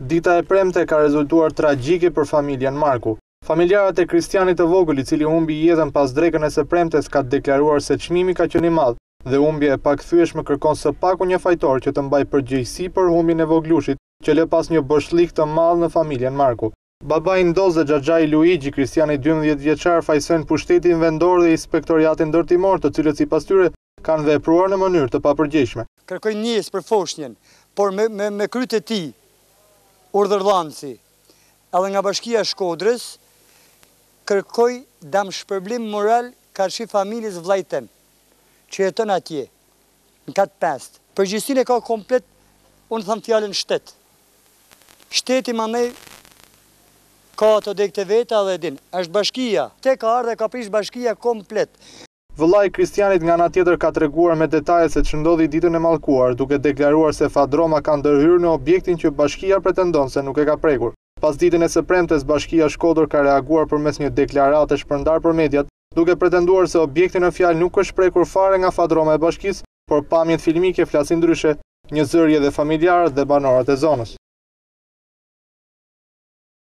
Dita e premte ka rezultuar tragjike për familjen Marku. Familjarët e Kristianit të vogël, i cili humbi jetën pasdrekën e së premtes ka deklaruar se çmimi ka qenë i madh dhe humbja e pakthyeshme kërkon së paku një fajtor që të mbajë përgjegjësi për humbjen e voglushit që lë pas një boshllëk të madh në familjen Marku. Babai Ndoc dhe xhaxhai Luigj i Kristianit dymbëdhjetë vjeçar, fajësojnë pushtetin vendor dhe inspektoriatin ndërtimor, të cilët sipas tyre, Kanë vepruar në mënyrë të papërgjegjshme. Kërkoj ndjesë për foshnjën, por me kry të tij urdhërdhënësi edhe nga Bashkia e Shkodrës kërkoj damshpërblim moral karshi familjes vllait tem që jeton atje në kat pestë. Përgjegjësinë e ka komplet unë tham fjalën shtet. Shteti manej ka ato degë të veta dhe e din. Është bashkia. Se ka ardhë e ka prishë bashkia komplet. Vëllai i Kristianit nga ana tjetër ka treguar me detaje se ç'ndodhi ditën e mallkuar, duke deklaruar se fadroma ka ndërhyrë në objektin që bashkia pretendon se nuk e ka prekur. Pasditen e së premtes Bashkia Shkodër ka reaguar përmes një deklarate shpërndarë për mediat, duke pretenduar se objekti në fjalë nuk është prekur fare nga fadroma e bashkisë, por pamjet filmike flasin ndryshe, njëzëri edhe familjarët dhe banorët e zonës.